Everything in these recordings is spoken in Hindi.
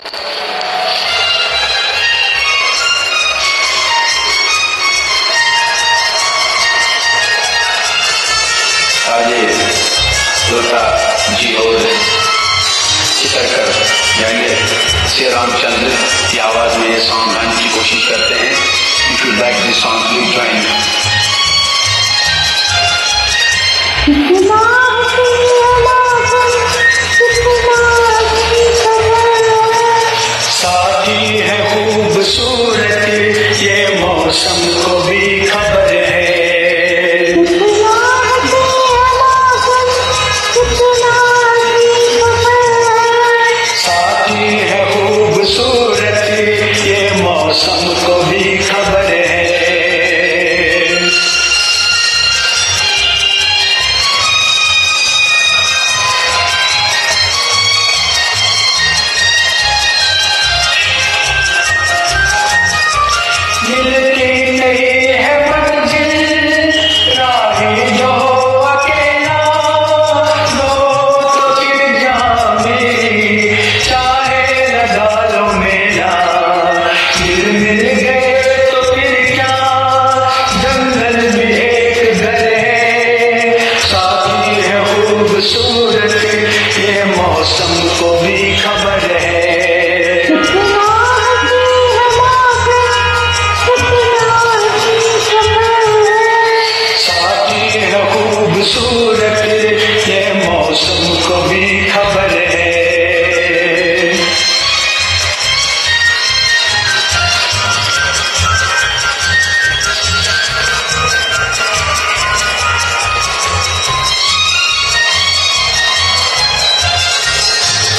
आगे लोटा श्री रामचंद्र की आवाज़ में ये सॉन्ग गाने की कोशिश करते हैं। If you like join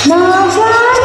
Love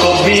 কবি